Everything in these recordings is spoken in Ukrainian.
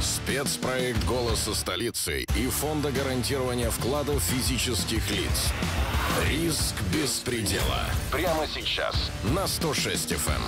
Спецпроект «Голоса столицы» и Фонда гарантирования вкладов физических лиц. Риск беспредела. Прямо сейчас на 106 FM.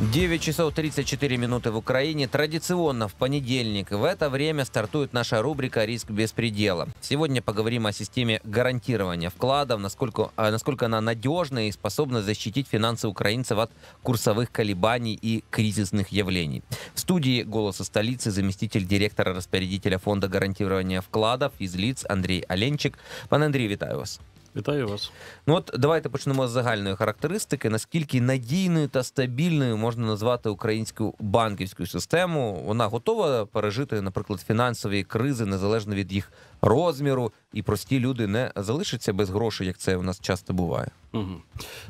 9 часов 34 минуты в Украине. Традиционно в понедельник в это время стартует наша рубрика «Риск беспредела». Сегодня поговорим о системе гарантирования вкладов, насколько, а, насколько она надежна и способна защитить финансы украинцев от курсовых колебаний и кризисных явлений. В студии «Голоса столицы» заместитель директора распорядителя Фонда гарантирования вкладов из лиц Андрей Оленчик. Пан Андрей, вітаю вас. Вітаю вас. Ну от давайте почнемо з загальної характеристики. Наскільки надійною та стабільною можна назвати українську банківську систему? Вона готова пережити, наприклад, фінансові кризи незалежно від їх розміру, і прості люди не залишаться без грошей, як це у нас часто буває. Угу.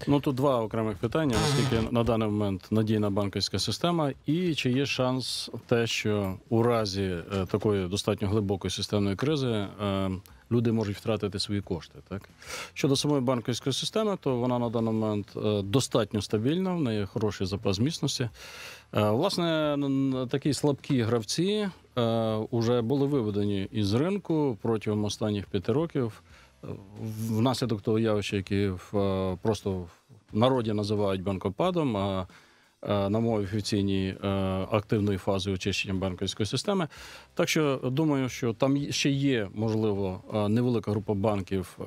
Ну тут два окремих питання: наскільки на даний момент надійна банківська система, і чи є шанс те, що у разі е, такої достатньо глибокої системної кризи. Е, люди можуть втратити свої кошти. Так щодо самої банківської системи, то вона на даний момент е, достатньо стабільна, в неї хороший запас міцності. Е, власне, такі слабкі гравці вже е, були виведені із ринку протягом останніх п'яти років. Внаслідок того явища, яке просто в народі називають банкопадом. а на мові офіційній е, активної фази очищення банківської системи. Так що думаю, що там ще є можливо е, невелика група банків,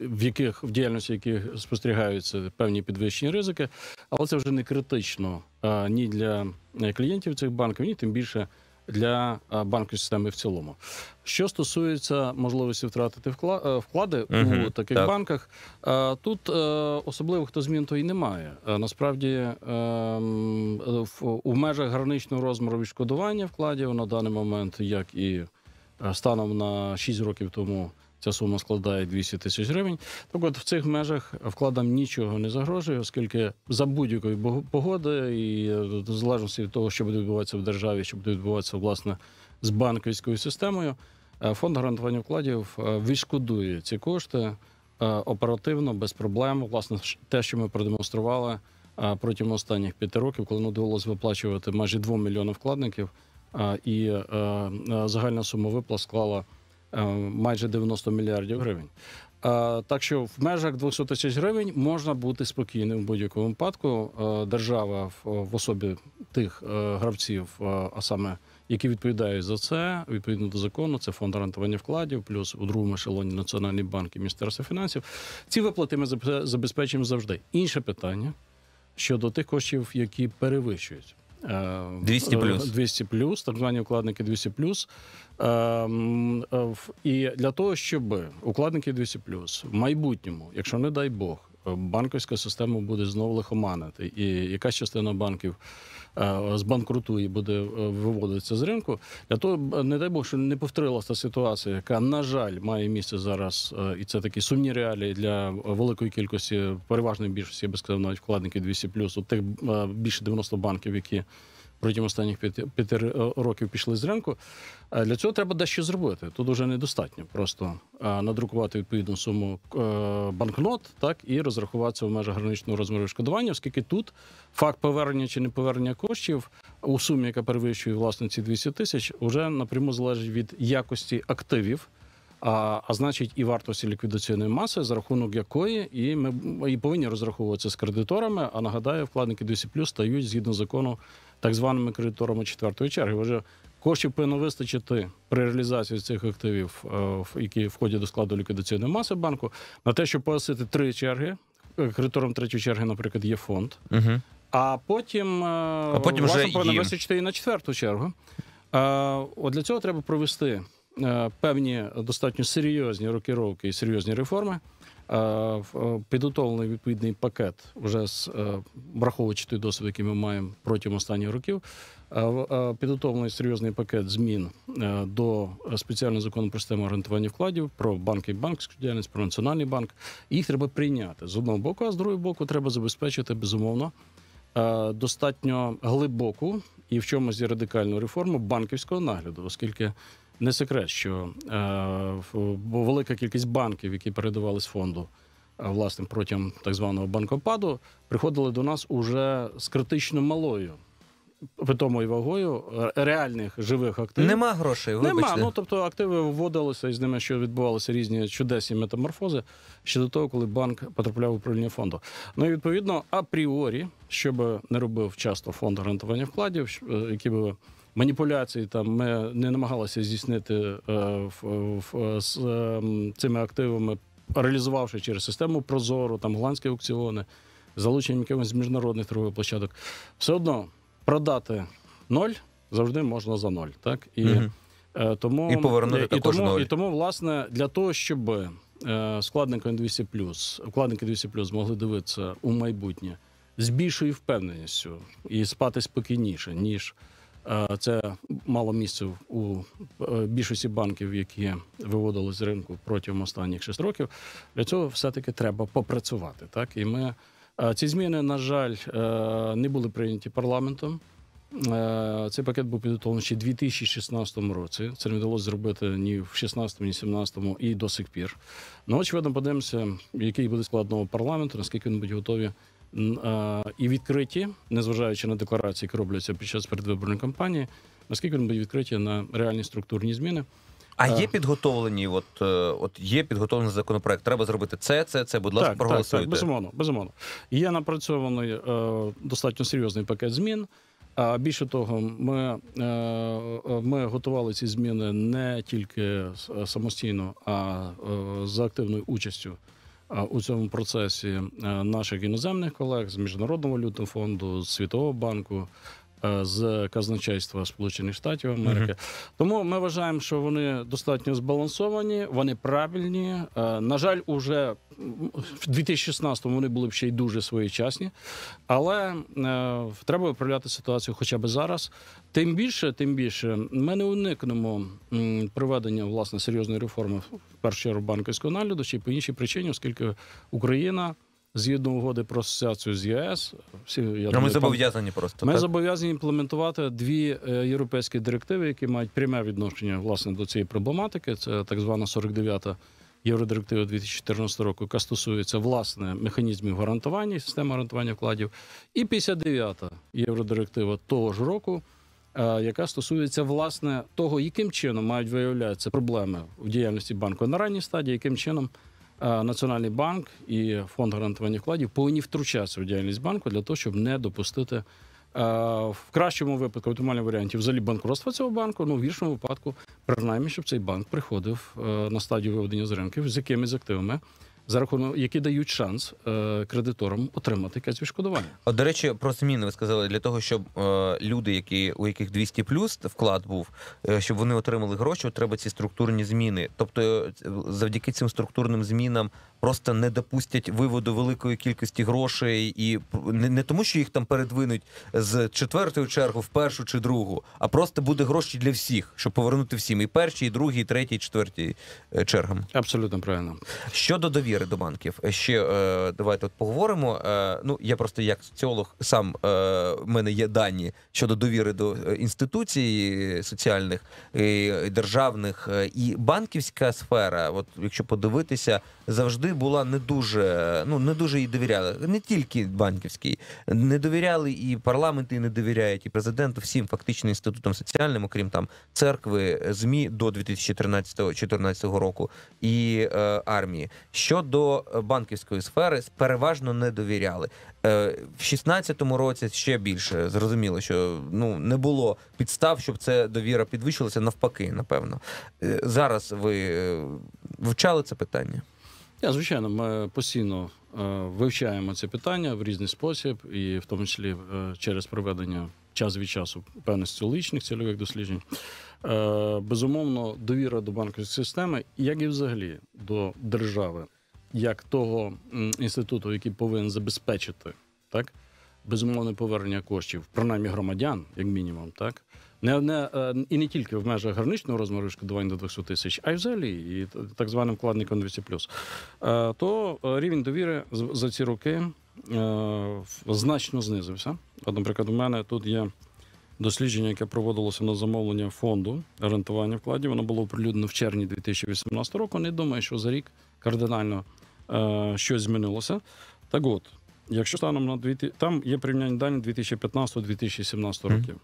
в яких в діяльності яких спостерігаються певні підвищені ризики, але це вже не критично ні для клієнтів цих банків, ні тим більше для банківської системи в цілому. Що стосується можливості втратити е, вклади угу, у таких так. банках, е, тут е, особливих хто змін то і немає. Насправді у межах граничного розміру відшкодування вкладів на даний момент, як і станом на 6 років тому. Ця сума складає 200 тисяч гривень. Так от в цих межах вкладам нічого не загрожує, оскільки за будь-якої погоди і в залежності від того, що буде відбуватися в державі, що буде відбуватися власне з банківською системою, е, фонд гарантування вкладів е, відшкодує ці кошти е, оперативно, без проблем. Власне, те, що ми продемонстрували протягом останніх п'яти років, коли довелося виплачувати майже 2 мільйони вкладників, і загальна сума виплат склала. Е, майже 90 мільярдів гривень. Е, так що в межах 200 тисяч гривень можна бути спокійним в будь-якому випадку. Е, держава в особі тих гравців, а саме які відповідають за це відповідно до закону, це фонд гарантування вкладів, плюс у другому ешелоні Національний банк і Міністерство фінансів. Ці виплати ми забезпечуємо завжди. Інше питання щодо тих коштів, які перевищують. 200 плюс 200 плюс, так звані укладники 200 плюс. Ем, е, і для того, щоб укладники 200 плюс в майбутньому, якщо не дай Бог, банківська система буде знову лихоманити, і якась частина банків е, збанкрутує буде е, виводитися з ринку. Для того не дай Бог, що не повторилася ситуація, яка на жаль має місце зараз, і це такі сумні реалії для великої кількості переважної більшості я би сказав, навіть вкладників 200 плюс. у тих більше 90 банків, які протягом останніх п'яти п'яти е, років пішли з ринку. Е, для цього треба дещо зробити. Тут вже недостатньо. Просто е, надрукувати відповідну суму банкнот, так і розрахуватися в межах граничного розміру відшкодування, оскільки тут факт повернення чи не повернення коштів у сумі, яка перевищує власне ці 200 тисяч, вже напряму залежить від якості активів. А а значить, і вартості ліквідаційної маси, за рахунок якої і ми і повинні розраховуватися з кредиторами. А нагадаю, вкладники 200 плюс стають згідно закону так званими кредиторами четвертої черги. Отже, коштів повинно вистачити при реалізації цих активів, е, які входять до складу ліквідаційної маси банку, на те, щоб погасити три черги. Е, кредитором третьої черги, наприклад, є фонд. Угу. А потім, е, а потім вже вистачити і на четверту чергу. От для цього треба провести певні достатньо серйозні рокіровки і серйозні реформи. Е, е, підготовлений відповідний пакет вже з е, враховуючи той досвід, який ми маємо протягом останніх років. Підготовлений серйозний пакет змін до спеціального закону про систему гарантування вкладів про банки і банківську діяльність, про національний банк. Їх треба прийняти з одного боку, а з другого боку, треба забезпечити безумовно достатньо глибоку і в чомусь радикальну реформу банківського нагляду, оскільки не секрет, що е, велика кількість банків, які передавали з фонду е, власне протягом так званого банкопаду, приходили до нас уже з критично малою питомою вагою е, реальних живих активів. Нема грошей, вибачте. Нема. Ну тобто активи вводилися і з ними, що відбувалися різні чудесні метаморфози ще до того, коли банк потрапляв в управління фонду. Ну і відповідно, апріорі, що би не робив часто фонд гарантування вкладів, е, які би маніпуляції там ми не намагалися здійснити е, в, в, з е, цими активами, реалізувавши через систему Прозору, там голландські аукціони, залученням якихось міжнародних торгових площадок, все одно продати ноль завжди можна за ноль. Так і Мгм. Е, Тому І повернути і, також тому, ноль. і тому, власне, для того, щоб складники 200 вкладники 200 змогли дивитися у майбутнє з більшою впевненістю і спати спокійніше, ніж це мало місце у е, більшості банків, які виводили з ринку протягом останніх 6 років. Для цього все-таки треба попрацювати. Так і ми е, ці зміни, на жаль, е, не були прийняті парламентом. Е, Цей пакет був підготовлений ще в 2016 році. Це не вдалося зробити ні в 16, ні в 17 і до сих пір. Ну, очевидно, подивимося, який буде склад нового парламенту, наскільки вони будуть готові е, і відкриті, незважаючи на декларації, які робляться під час передвиборної кампанії, наскільки вони будуть відкриті на реальні структурні зміни. А Е. є підготовлені, от, е, от є підготовлений законопроект. Треба зробити це, це, це. Будь ласка, так, так, проголосуйте. так, безумовно, безумовно. Є напрацьований е, достатньо серйозний пакет змін. А більше того, ми, е, е, ми готували ці зміни не тільки самостійно, а е, за активною участю у цьому процесі е, наших іноземних колег з Міжнародного валютного фонду, з Світового банку. Е, З казначейства Сполучених Штатів Америки, тому ми вважаємо, що вони достатньо збалансовані, вони правильні. Е, На жаль, уже в 2016-му вони були б ще й дуже своєчасні, але е, треба виправляти ситуацію хоча б зараз. Тим більше, тим більше, ми не уникнемо проведення власне серйозної реформи в першу чергу банківського нагляду, й по іншій причині, оскільки Україна згідно угоди про асоціацію з ЄС, всі я Ну, думаю, ми зобов'язані просто. ми так? зобов'язані імплементувати дві е, європейські директиви, які мають пряме відношення власне до цієї проблематики. Це так звана 49-та євродиректива 2014 року, яка стосується власне механізмів гарантування системи гарантування вкладів, і 59-та євродиректива того ж року. е, Яка стосується власне того, яким чином мають виявлятися проблеми в діяльності банку на ранній стадії, яким чином Національний банк і фонд гарантування вкладів повинні втручатися в діяльність банку для того, щоб не допустити е, в кращому випадку, в оптимальному варіанті, взагалі банкротства цього банку. Ну в гіршому випадку, принаймні, щоб цей банк приходив е, на стадію виведення з ринків з якимись активами, за рахунок які дають шанс е, кредиторам отримати якесь відшкодування. От, до речі, про зміни ви сказали для того, щоб е, люди, які у яких 200 плюс вклад був, е, щоб вони отримали гроші, треба ці структурні зміни. Тобто, е, завдяки цим структурним змінам просто не допустять виводу великої кількості грошей, і не, не тому, що їх там передвинуть з четвертої чергу в першу чи другу, а просто буде гроші для всіх, щоб повернути всім і першій, і другій, і третій, і четвертій е, чергам. Абсолютно правильно. Щодо довіри до банків, ще е, давайте от поговоримо. Е, ну я просто як соціолог сам е, в мене є дані щодо довіри до е, інституцій соціальних і державних е, і банківська сфера. От якщо подивитися, завжди була не дуже, ну не дуже їй довіряли. Не тільки банківській, не довіряли і парламенти не довіряють, і президенту всім фактично інститутам соціальним, окрім там церкви, змі до 2013-2014 року і е, армії. Щодо е, банківської сфери, переважно не довіряли. Е, в 16-му році ще більше зрозуміло, що ну не було підстав, щоб це довіра підвищилася. Навпаки, напевно. Е, зараз ви вивчали це питання. Я, звичайно, ми постійно вивчаємо це питання в різний спосіб, і в тому числі через проведення час від часу певних соціологічних цільових досліджень. Безумовно, довіра до банківської системи, як і взагалі до держави, як того інституту, який повинен забезпечити так, безумовне повернення коштів, принаймні громадян, як мінімум, так. Не, не, е, і не тільки в межах граничного розміру відшкодування до 200 тисяч, а й взагалі, і так званим вкладником 200+. Е, То е, рівень довіри за ці роки значно знизився. От, наприклад, у мене тут є дослідження, яке проводилося на замовлення фонду гарантування вкладів. Воно було оприлюднено в червні 2018 року. Не думаю, що за рік кардинально щось змінилося. Так от, Якщо станом на 2000, там є порівняння дані 2015-2017 Мгм. років.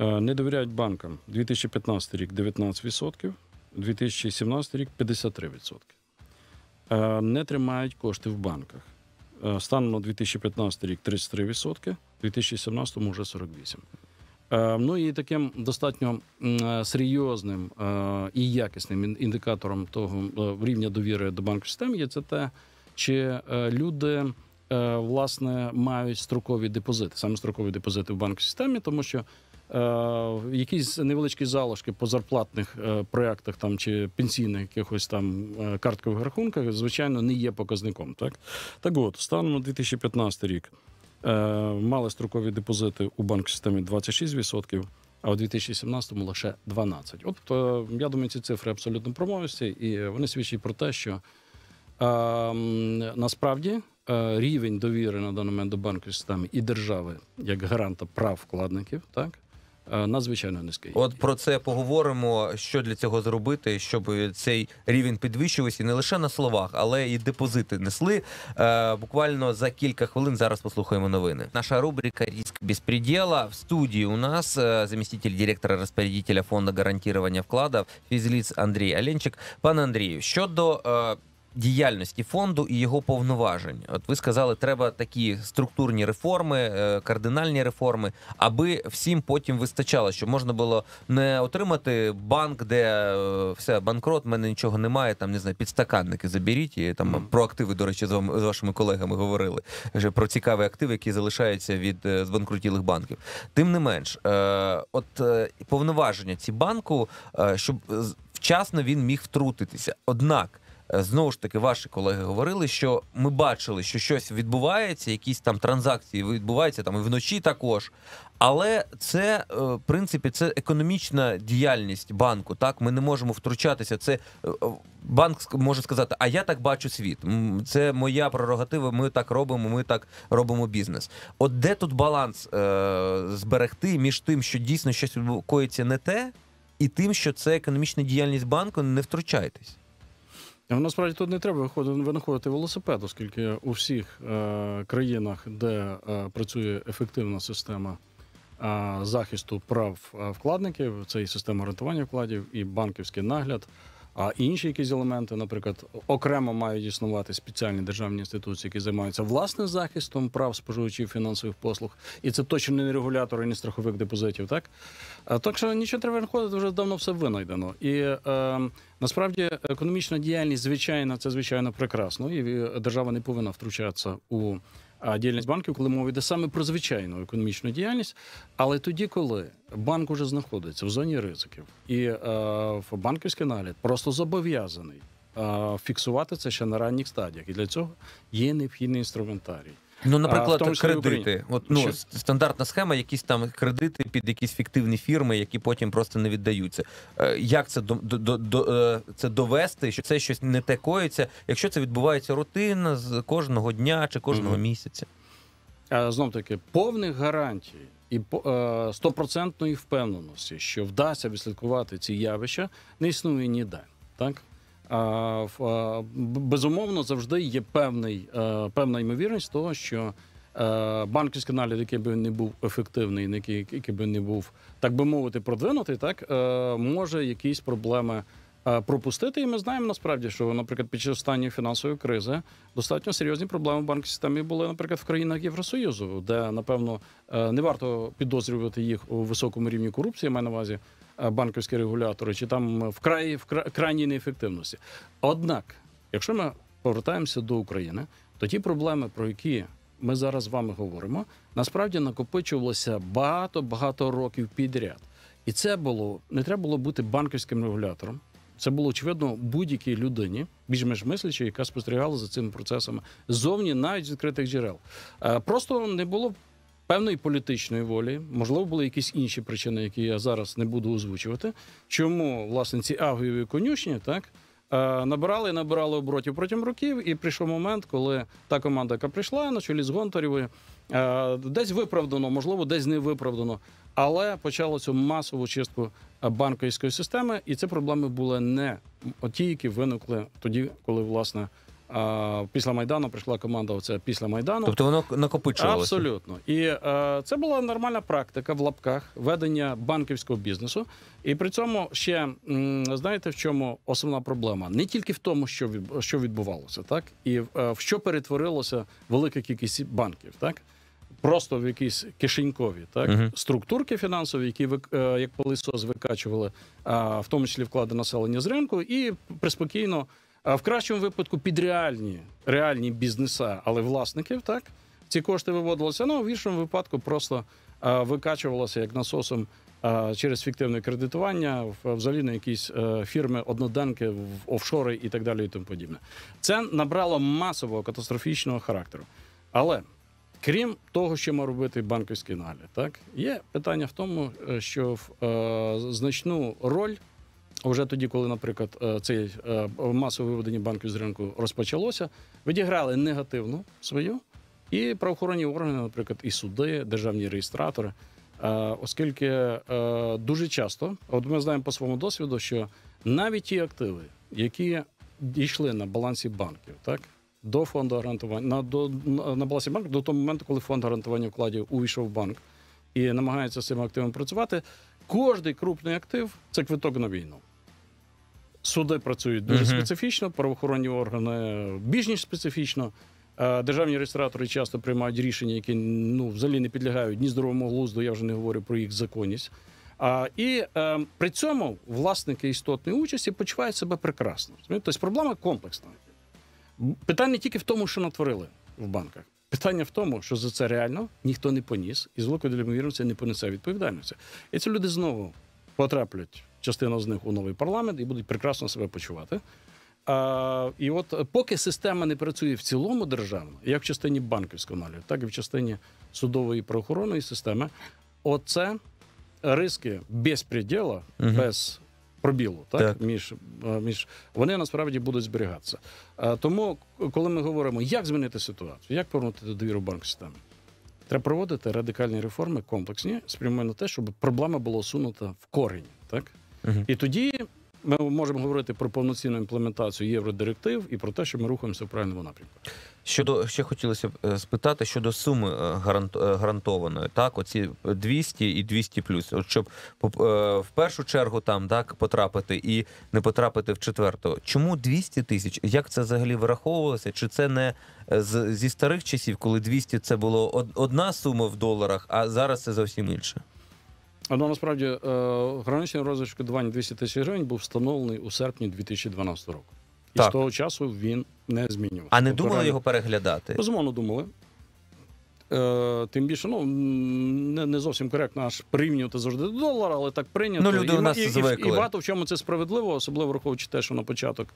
Е, Не довіряють банкам. 2015 рік 19%, 2017 рік 53%. Е, Не тримають кошти в банках. Е, Станом на 2015 рік 33%, 2017 вже 48%. Е, Ну і таким достатньо е, серйозним е, і якісним індикатором того рівня довіри до банківської системи є це те, чи люди власне мають строкові депозити, саме строкові депозити в банківській системі, тому що якісь невеличкі залишки по зарплатних проектах там чи пенсійних якихось там карткових рахунках, звичайно, не є показником. Так, так от, станом на 2015 рік мали строкові депозити у банківській системі 26%, а у 2017-му лише 12%. От е, я думаю, ці цифри абсолютно промовисті, і вони свідчать про те, що е, насправді е, рівень довіри на даний момент до банківської системи і держави як гаранта прав вкладників, так е, надзвичайно низький. От про це поговоримо. Що для цього зробити, щоб цей рівень підвищувався не лише на словах, але і депозити несли. Е, буквально за кілька хвилин зараз послухаємо новини. Наша рубрика «Риск беспредела». В студії у нас е, заместитель директора розпорядителя фонду гарантування вкладів фізліц Андрій Оленчик. Пане Андрію, щодо е, діяльності фонду і його повноважень. От ви сказали, треба такі структурні реформи, е, кардинальні реформи, аби всім потім вистачало, щоб можна було не отримати банк, де е, все банкрот, в мене нічого немає. Там не знаю, підстаканники заберіть. І там Мгм. про активи, до речі, з вами з вашими колегами говорили вже про цікаві активи, які залишаються від е, збанкрутілих банків. Тим не менш, от повноваження ці банку, щоб вчасно він міг втрутитися. Однак. Е, Знову ж таки, ваші колеги говорили, що ми бачили, що щось відбувається, якісь там транзакції відбуваються там і вночі також. Але це, е, в принципі, це економічна діяльність банку. Так, ми не можемо втручатися. Це е, банк може сказати, а я так бачу світ. Це моя прерогатива. Ми так робимо. Ми так робимо бізнес. От де тут баланс е, зберегти між тим, що дійсно щось коїться не те, і тим, що це економічна діяльність банку, не втручайтесь. Ну, Насправді тут не треба винаходити велосипед, оскільки у всіх е, країнах, де е, працює ефективна система е, захисту прав е, вкладників, це і система рятування вкладів, і банківський нагляд, а інші якісь елементи, наприклад, окремо мають існувати спеціальні державні інституції, які займаються власним захистом прав споживачів фінансових послуг, і це точно не регулятор і не страхових депозитів. Так так що нічого треба виходити, вже давно все винайдено. І е, насправді економічна діяльність, звичайно, це звичайно прекрасно, і е, держава не повинна втручатися у діяльність банків, коли мова йде саме про звичайну економічну діяльність. Але тоді, коли банк уже знаходиться в зоні ризиків, і е, банківський нагляд просто зобов'язаний е, фіксувати це ще на ранніх стадіях, і для цього є необхідний інструментарій. Ну, наприклад, тому кредити. От ну Що? стандартна схема, якісь там кредити під якісь фіктивні фірми, які потім просто не віддаються. Е, Як це до, до, до, е, це довести, що це щось не те коїться, якщо це відбувається рутинно з кожного дня чи кожного Мгм. місяця? знов таки повних гарантій і е, стопроцентної впевненості, що вдасться відслідкувати ці явища, не існує ніде. Так а, а, безумовно завжди є певний, е, певна ймовірність того, що е, банківський нагляд, який би не був ефективний, який, який би не був, так би мовити, продвинутий, так е, може якісь проблеми. Пропустити, і ми знаємо насправді, що, наприклад, під час останньої фінансової кризи достатньо серйозні проблеми в банківській системі були, наприклад, в країнах Євросоюзу, де напевно не варто підозрювати їх у високому рівні корупції, я маю на увазі банківські регулятори, чи там вкрай в крайній неефективності. Однак, якщо ми повертаємося до України, то ті проблеми, про які ми зараз з вами говоримо, насправді накопичувалося багато багато років підряд. І це було не треба було бути банківським регулятором. Це було очевидно будь-якій людині, більш-менш мислячій, яка спостерігала за цими процесами ззовні, навіть відкритих джерел. Е, Просто не було певної політичної волі, можливо, були якісь інші причини, які я зараз не буду озвучувати. Чому власне ці агієві конюшні так е, набирали і набирали оборотів протягом років, і прийшов момент, коли та команда, яка прийшла на чолі з Гонтарєвою, е, десь виправдано, можливо, десь не виправдано, але почало цю масову чистку е, банківської системи, і ці проблеми були не ті, які виникли тоді, коли власне. А, після Майдану прийшла команда. Оце після Майдану. Тобто воно накопичувалося? Абсолютно. І е, це була нормальна практика в лапках ведення банківського бізнесу. І при цьому ще знаєте, в чому основна проблема? Не тільки в тому, що що відбувалося, так і е, в що перетворилося велика кількість банків, так. Просто в якісь кишенькові так Мгм. структурки фінансові, які е, як пилисос викачували, в тому числі вклади населення з ринку, і приспокійно, в кращому випадку під реальні реальні бізнеса, але власників, так ці кошти виводилися. Ну в іншому випадку просто викачувалося як насосом через фіктивне кредитування, взагалі на якісь е, фірми одноденки в офшори і так далі, і тому подібне. Це набрало масового катастрофічного характеру. Але Крім того, що має робити банківський нагляд, так є питання в тому, е, що в е, значну роль вже тоді, коли, наприклад, е, цей е, масове виведення банків з ринку розпочалося, відіграли негативну свою і правоохоронні органи, наприклад, і суди, державні реєстратори. Е, оскільки дуже часто, от ми знаємо по своєму досвіду, що навіть ті активи, які дійшли на балансі банків, так до фонду гарантування на до на балансі банку до того моменту, коли фонд гарантування вкладів увійшов в банк і намагається з цим активом працювати. Кожний крупний актив це квиток на війну. Суди працюють дуже Мгм. специфічно, правоохоронні органи більш ніж специфічно. Е, Державні реєстратори часто приймають рішення, які ну взагалі не підлягають ні здоровому глузду, я вже не говорю про їх законність. А, і е, при цьому власники істотної участі почувають себе прекрасно. Тобто проблема комплексна. Питання не тільки в тому, що натворили в банках. Питання в тому, що за це реально ніхто не поніс, і з великою ймовірністю не понесе відповідальності. І ці люди знову потраплять, частина з них у новий парламент і будуть прекрасно себе почувати. А, і от е, поки система не працює в цілому державно, як в частині банківського нагляду, так і в частині судової і правоохоронної системи, оце риски безпреділа, Мгм. без пробілу, так, Так. Між, е, між вони насправді будуть зберігатися. Е, Тому, коли ми говоримо, як змінити ситуацію, як повернути довіру банк системи, треба проводити радикальні реформи, комплексні, спрямовані на те, щоб проблема була усунута в корінь. Так? Мгм. І тоді ми можемо говорити про повноцінну імплементацію євродиректив і про те, що ми рухаємося в правильному напрямку. Щодо ще хотілося б е, спитати щодо суми е, гарант, е, гарантованої, так, оці 200 і 200 плюс. От щоб в першу чергу там так потрапити і не потрапити в четверту. Чому 200 тисяч? Як це взагалі вираховувалося? Чи це не з, зі старих часів, коли 200 це було одна сума в доларах, а зараз це зовсім інше? Ну, насправді е, граничний розмір відшкодування 200 тисяч гривень був встановлений у серпні 2012 року. І Так. з того часу він не змінювався. А не Тобто думали реально- його переглядати? Безумовно, думали. Е, тим більше, ну не, не зовсім коректно аж порівнювати завжди до долара, але так прийнято. Ну, люди і, у нас і, і, звикли. і багато в чому це справедливо, особливо враховуючи те, що на початок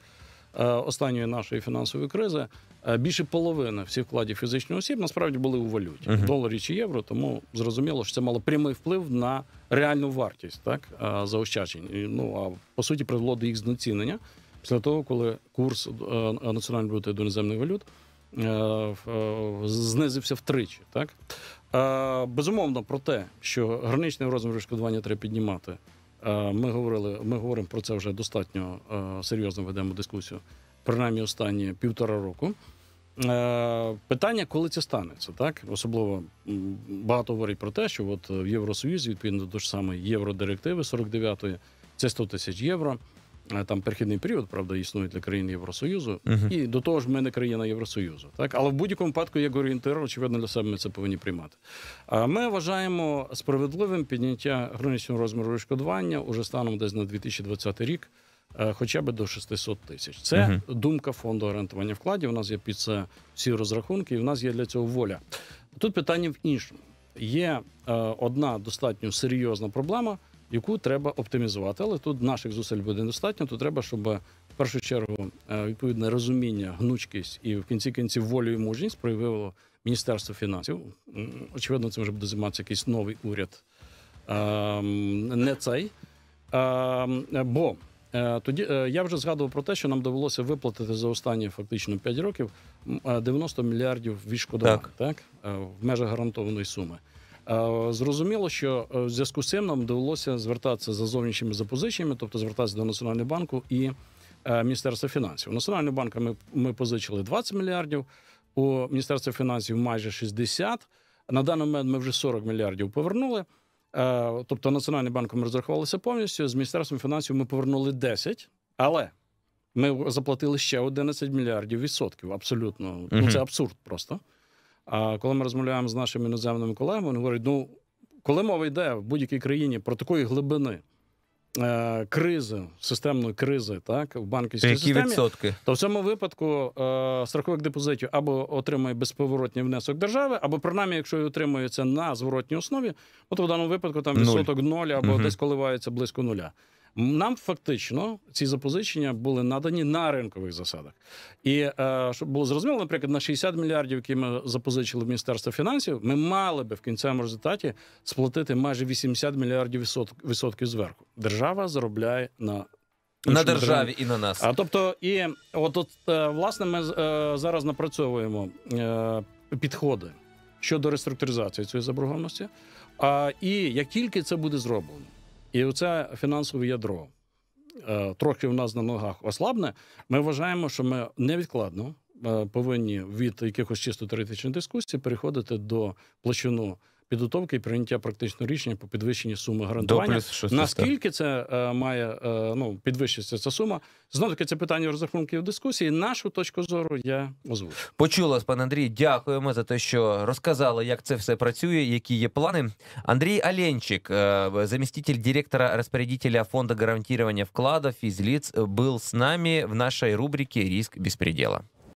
останньої нашої фінансової кризи е, більше половини всіх вкладів фізичних осіб насправді були у валюті в доларі чи євро. Тому зрозуміло, що це мало прямий вплив на реальну вартість так е, заощаджень. Ну а по суті привело до їх знецінення після того, коли курс е, національної валюти до іноземних валют е, е, знизився втричі. Так? Е, Безумовно, про те, що граничний розмір відшкодування треба піднімати. Е, Ми говорили, ми говоримо про це вже достатньо е, серйозно ведемо дискусію, принаймні останні півтора року. Е, Питання, коли це станеться, так особливо багато говорить про те, що от в Євросоюзі, відповідно до ж самої євродирективи 49-ї, це 100 тисяч євро. Е, Там перехідний період, правда, існує для країн Євросоюзу, Мгм. і до того ж, ми не країна Євросоюзу. Так, але в будь-якому випадку, як орієнтир, очевидно, для себе ми це повинні приймати. А ми вважаємо справедливим підняття граничного розміру відшкодування уже станом десь на 2020 рік. е, Хоча б до 600 тисяч. Це Мгм. думка фонду гарантування вкладів. У нас є під це всі розрахунки, і в нас є для цього воля. Тут питання в іншому. Є е, одна достатньо серйозна проблема, яку треба оптимізувати. Але тут наших зусиль буде недостатньо. Тут треба, щоб в першу чергу е, відповідне розуміння, гнучкість і в кінці кінців волю і мужність проявило Міністерство фінансів. Очевидно, це вже буде займатися якийсь новий уряд, Ем, не цей. Ем, Бо е, тоді е, я вже згадував про те, що нам довелося виплатити за останні фактично 5 років е, 90 мільярдів відшкодувань Так. так. е, в межах гарантованої суми. Е, Зрозуміло, що е, в зв'язку з цим нам довелося звертатися за зовнішніми запозиченнями, тобто звертатися до Національного банку і е, Міністерства фінансів. У Національного банку ми, ми позичили 20 мільярдів, у Міністерства фінансів майже 60. На даний момент ми вже 40 мільярдів повернули. Тобто Національним банком ми розрахувалися повністю. З Міністерством фінансів ми повернули 10, але ми заплатили ще 11 мільярдів відсотків. Абсолютно. Ну, це абсурд просто. А коли ми розмовляємо з нашими іноземними колегами, вони говорять: ну, коли мова йде в будь-якій країні про такої глибини е, кризи, системної кризи, так, в банківській Які системі, відсотки? то в цьому випадку е, страховик депозитів або отримує безповоротній внесок держави, або принаймні, якщо і отримується на зворотній основі, то в даному випадку там відсоток ноль або Мгм. десь коливається близько нуля. Нам фактично ці запозичення були надані на ринкових засадах. І е, щоб було зрозуміло, наприклад, на 60 мільярдів, які ми запозичили в Міністерство фінансів, ми мали би в кінцевому результаті сплатити майже 80 мільярдів відсот- відсотків зверху. Держава заробляє на На державі і на нас. а тобто, і от, от е, власне, ми е, зараз напрацьовуємо підходи щодо реструктуризації цієї заборгованості. А, і як тільки це буде зроблено, і оце фінансове ядро е, трохи в нас на ногах ослабне, ми вважаємо, що ми невідкладно е, повинні від якихось чисто теоретичних дискусій переходити до площину підготовки і прийняття практичного рішення по підвищенні суми гарантування. плюс 600. Наскільки це е, має е, ну, підвищитися ця сума? Знову таки, це питання розрахунків дискусії. Нашу точку зору я озвучу. Почула вас, пан Андрій. Дякуємо за те, що розказали, як це все працює, які є плани. Андрій Оленчик, э, заместитель директора распорядителя фонда гарантирования вкладов физлиц, был с нами в нашей рубрике «Риск беспредела».